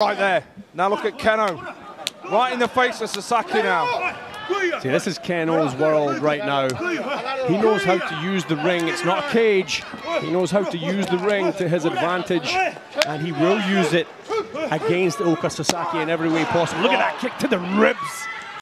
Right there. Now look at Kenoh. Right in the face of Sasaki now. See, this is Kenoh's world right now. He knows how to use the ring. It's not a cage. He knows how to use the ring to his advantage, and he will use it against Ulka Sasaki in every way possible. Look at that kick to the ribs.